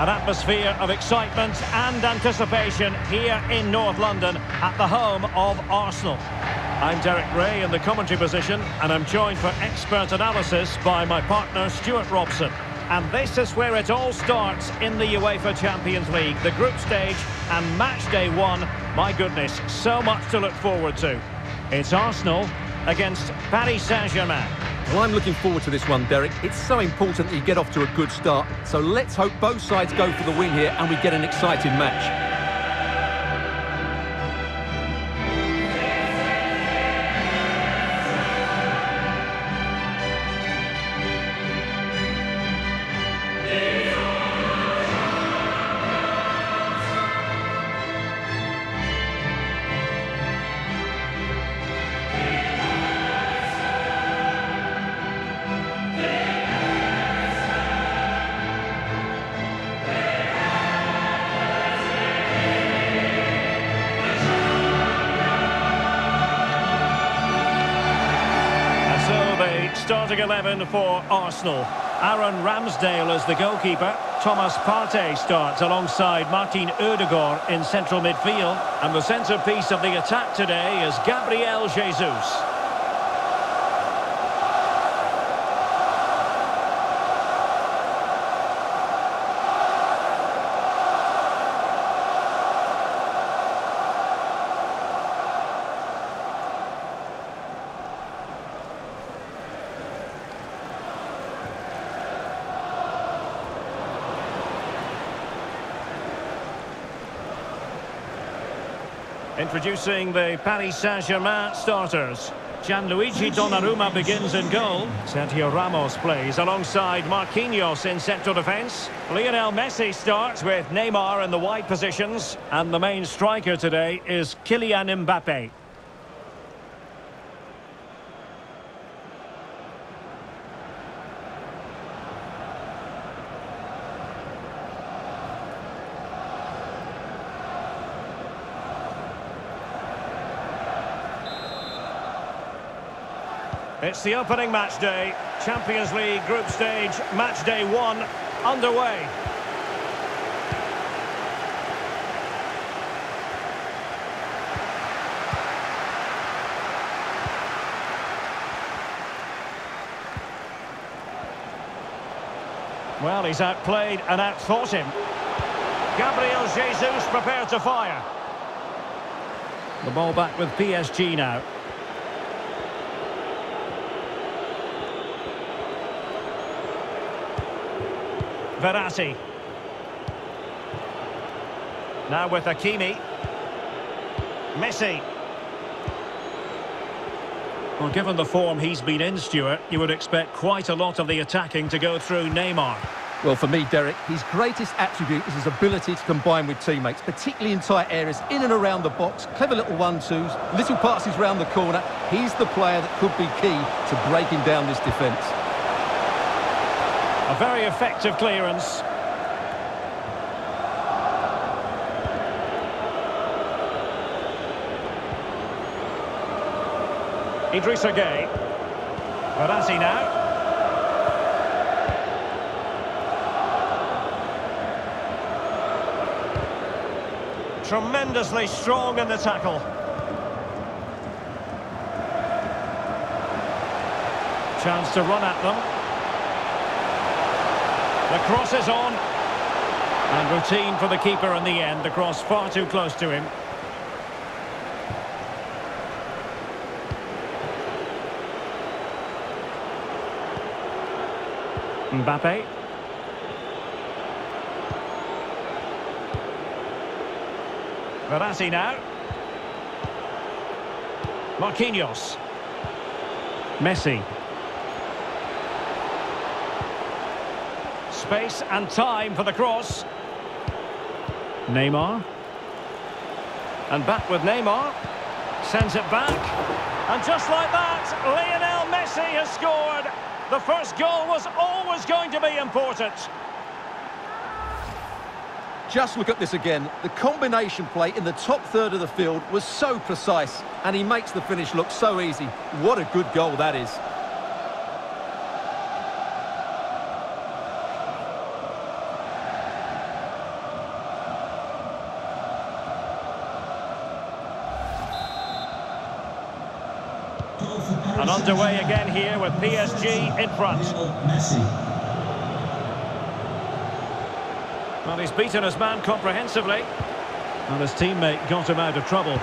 An atmosphere of excitement and anticipation here in North London at the home of Arsenal. I'm Derek Ray in the commentary position and I'm joined for expert analysis by my partner Stuart Robson. And this is where it all starts in the UEFA Champions League, the group stage and match day one. My goodness, so much to look forward to. It's Arsenal against Paris Saint-Germain. Well, I'm looking forward to this one, Derek. It's so important that you get off to a good start. So let's hope both sides go for the win here and we get an exciting match. Starting 11 for Arsenal. Aaron Ramsdale as the goalkeeper. Thomas Partey starts alongside Martin Odegaard in central midfield. And the centrepiece of the attack today is Gabriel Jesus. Introducing the Paris Saint-Germain starters. Gianluigi Donnarumma begins in goal. Sergio Ramos plays alongside Marquinhos in central defence. Lionel Messi starts with Neymar in the wide positions. And the main striker today is Kylian Mbappe. It's the opening match day. Champions League group stage, match day one, underway. Well, he's outplayed and outthought him. Gabriel Jesus prepared to fire. The ball back with PSG now. Verratti. Now with Hakimi. Messi. Well, given the form he's been in, Stuart, you would expect quite a lot of the attacking to go through Neymar. Well, for me, Derek, his greatest attribute is his ability to combine with teammates, particularly in tight areas, in and around the box, clever little one-twos, little passes round the corner. He's the player that could be key to breaking down this defence. A very effective clearance. Idrissa Gueye. Verratti now. Tremendously strong in the tackle. Chance to run at them. The cross is on. And routine for the keeper in the end. The cross far too close to him. Mbappe. Verratti now. Marquinhos. Messi. Space and time for the cross. Neymar. And back with Neymar. Sends it back. And just like that, Lionel Messi has scored. The first goal was always going to be important. Just look at this again. The combination play in the top third of the field was so precise, and he makes the finish look so easy. What a good goal that is. Here with PSG in front. Well, he's beaten his man comprehensively. And his teammate got him out of trouble.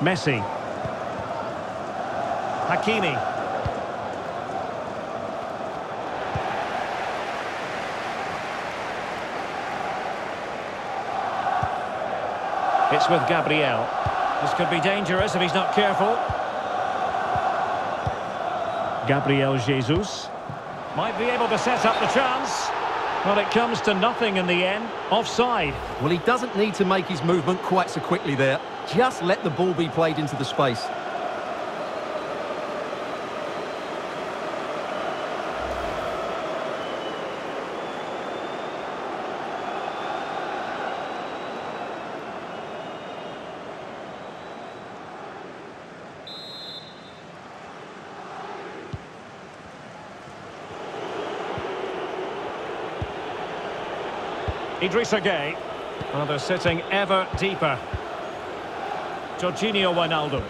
Messi. Hakimi. It's with Gabriel. This could be dangerous if he's not careful. Gabriel Jesus. Might be able to set up the chance. Well, it comes to nothing in the end. Offside. Well, he doesn't need to make his movement quite so quickly there. Just let the ball be played into the space. Idrissa Gueye. Well, they're sitting ever deeper. Georginio Wijnaldum.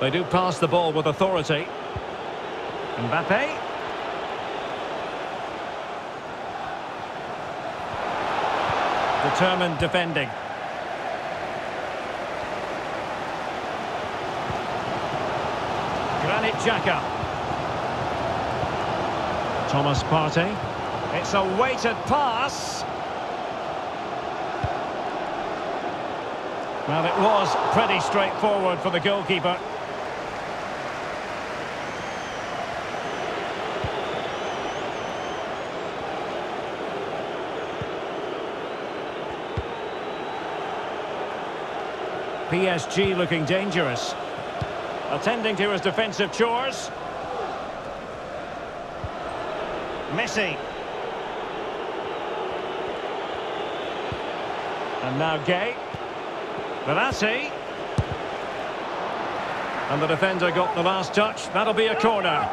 They do pass the ball with authority. Mbappe. Determined defending. Granit Xhaka. Thomas Partey. It's a weighted pass. Well, it was pretty straightforward for the goalkeeper. PSG looking dangerous. Attending to his defensive chores. Messi. And now Gueye. Verratti. And the defender got the last touch. That'll be a corner.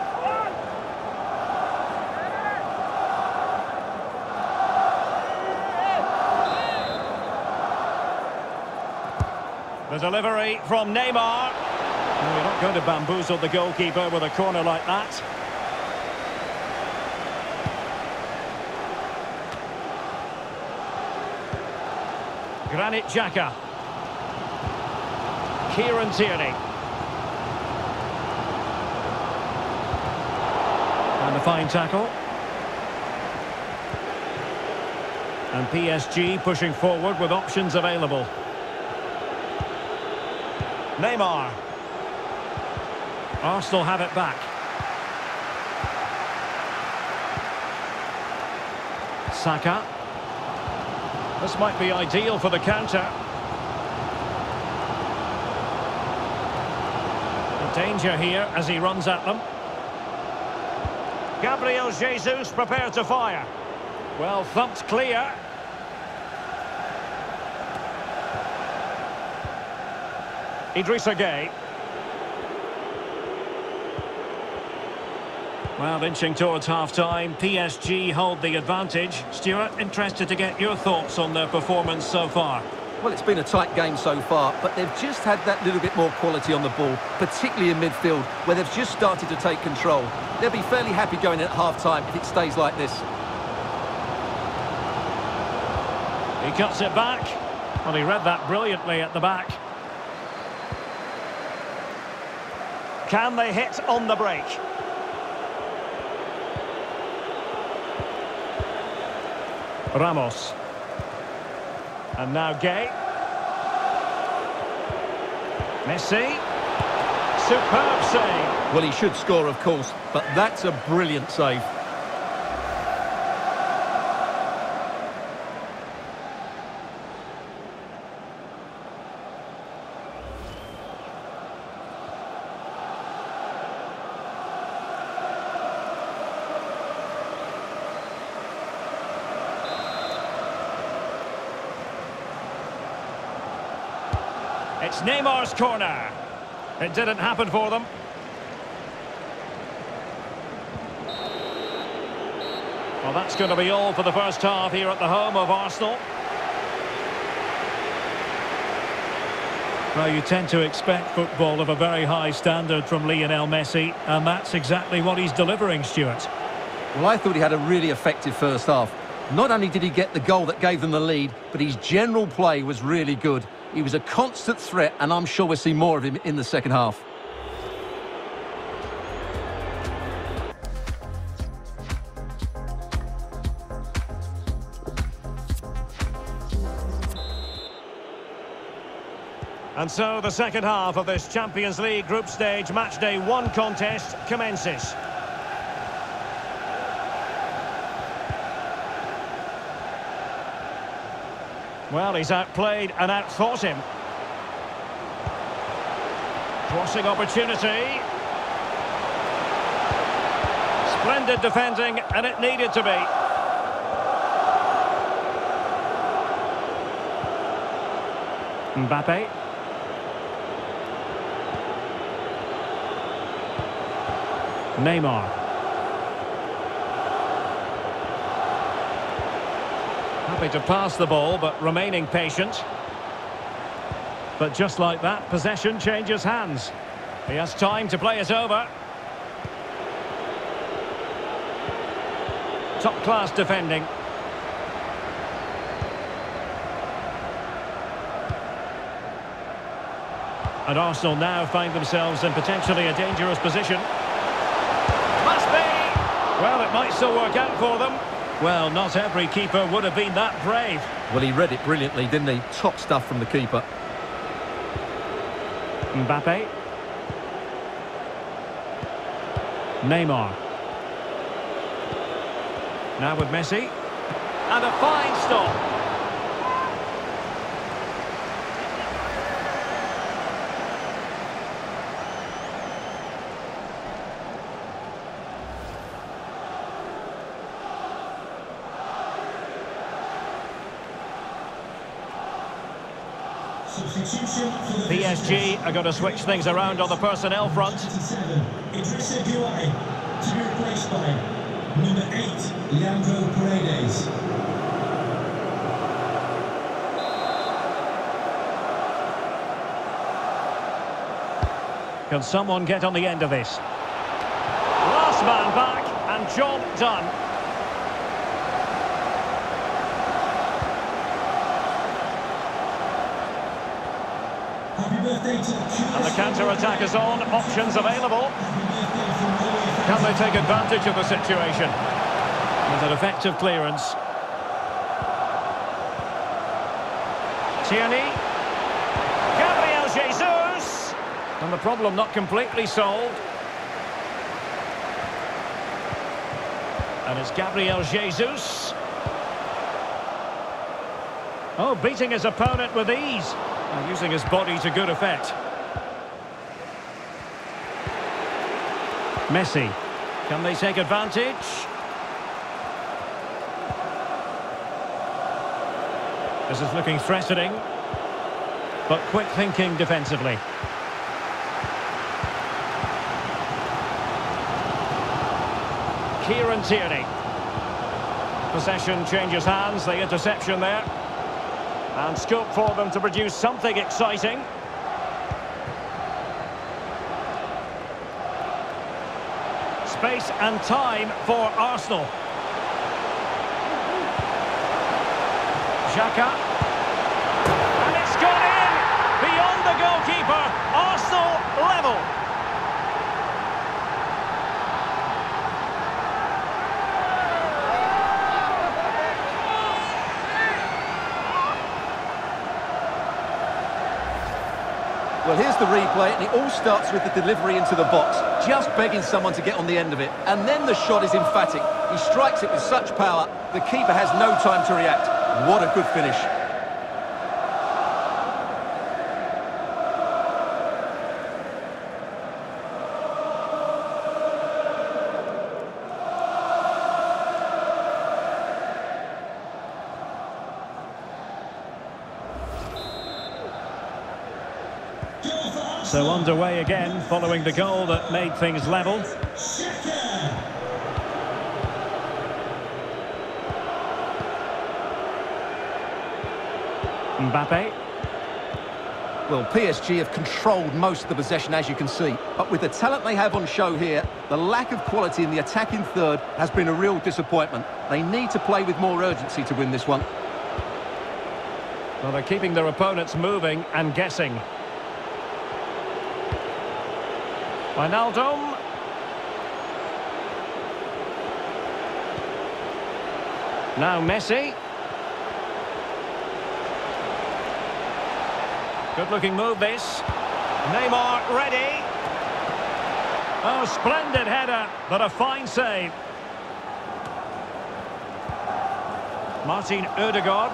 The delivery from Neymar. You're not going to bamboozle the goalkeeper with a corner like that. Granit Xhaka. Kieran Tierney. And a fine tackle. And PSG pushing forward with options available. Neymar. Arsenal have it back. Saka. This might be ideal for the counter. Danger here as he runs at them. Gabriel Jesus prepared to fire. Well, thumped clear. Idrissa Gueye. Well, inching towards half-time, PSG hold the advantage. Stuart, interested to get your thoughts on their performance so far. Well, it's been a tight game so far, but they've just had that little bit more quality on the ball, particularly in midfield, where they've just started to take control. They'll be fairly happy going at half-time if it stays like this. He cuts it back. Well, he read that brilliantly at the back. Can they hit on the break? Ramos. And now Gueye. Messi. Superb save. Well, he should score, of course, but that's a brilliant save. Neymar's corner. It didn't happen for them. Well, that's going to be all for the first half here at the home of Arsenal. Well, you tend to expect football of a very high standard from Lionel Messi, and that's exactly what he's delivering, Stuart. Well, I thought he had a really effective first half. Not only did he get the goal that gave them the lead, but his general play was really good. He was a constant threat, and I'm sure we'll see more of him in the second half. And so the second half of this Champions League group stage match day one contest commences. Well, he's outplayed and outthought him. Crossing opportunity. Splendid defending, and it needed to be. Mbappe. Neymar. Happy to pass the ball, but remaining patient. But just like that, possession changes hands. He has time to play it over. Top-class defending. And Arsenal now find themselves in potentially a dangerous position. Must be! Well, it might still work out for them. Well, not every keeper would have been that brave. Well, he read it brilliantly, didn't he? Top stuff from the keeper. Mbappe. Neymar. Now with Messi. And a fine stop. PSG are going to switch things around on the personnel front. To be replaced by number 8, Leandro Paredes. Can someone get on the end of this? Last man back and job done. And the counter-attack is on, options available. Can they take advantage of the situation? With an effective clearance. Tierney. Gabriel Jesus! And the problem not completely solved. And it's Gabriel Jesus. Oh, beating his opponent with ease. And using his body to good effect. Messi. Can they take advantage? This is looking threatening. But quick thinking defensively. Kieran Tierney. Possession changes hands, the interception there. And scope for them to produce something exciting. Space and time for Arsenal. Xhaka. And it's gone in! Beyond the goalkeeper. Arsenal level. Well, here's the replay, and it all starts with the delivery into the box, just begging someone to get on the end of it. And then the shot is emphatic. He strikes it with such power, the keeper has no time to react. What a good finish. So underway again following the goal that made things level. Mbappe. Well, PSG have controlled most of the possession, as you can see. But with the talent they have on show here, the lack of quality in the attacking third has been a real disappointment. They need to play with more urgency to win this one. Well, they're keeping their opponents moving and guessing. Wijnaldum. Now Messi. Good-looking move, this. Neymar ready. Oh, splendid header, but a fine save. Martin Odegaard.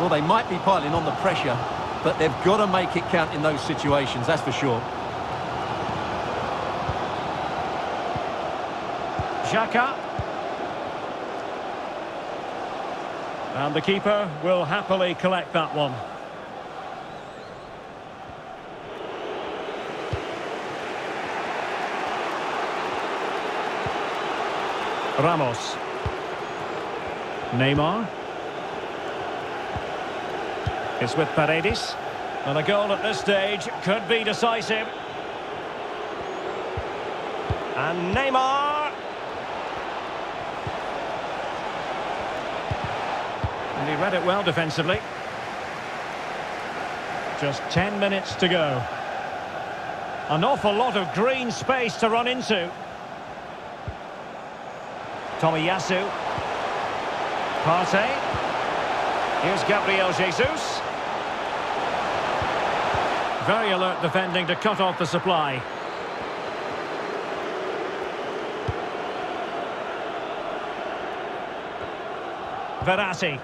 Well, they might be piling on the pressure, but they've got to make it count in those situations, that's for sure. Xhaka. And the keeper will happily collect that one. Ramos. Neymar. It's with Paredes. And a goal at this stage could be decisive. And Neymar. And he read it well defensively. Just 10 minutes to go. An awful lot of green space to run into. Tomiyasu. Partey. Here's Gabriel Jesus. Very alert defending to cut off the supply. Verratti.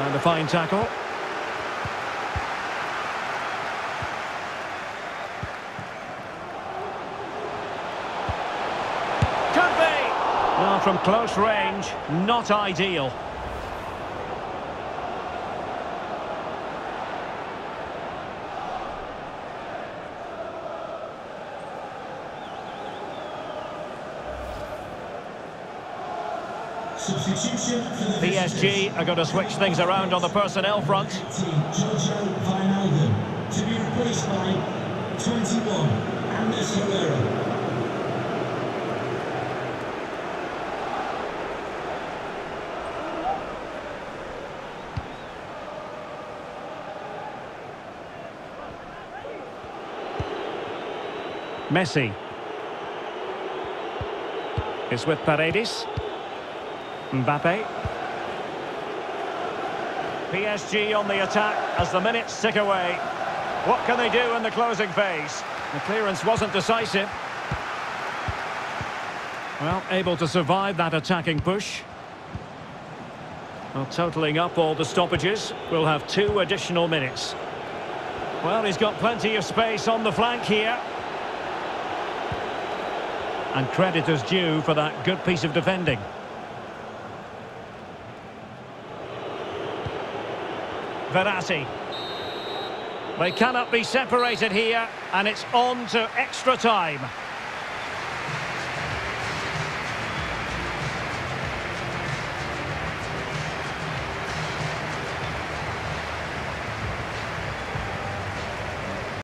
And a fine tackle. Could be! Well, from close range, not ideal. PSG are going to switch things around on the personnel front. To be replaced by 21 Anders Herrera. Messi. It's with Paredes. Mbappe. PSG on the attack as the minutes tick away. What can they do in the closing phase? The clearance wasn't decisive. Well, able to survive that attacking push. Well, totalling up all the stoppages, we'll have two additional minutes. Well, he's got plenty of space on the flank here. And credit is due for that good piece of defending. Verratti. They cannot be separated here, and it's on to extra time.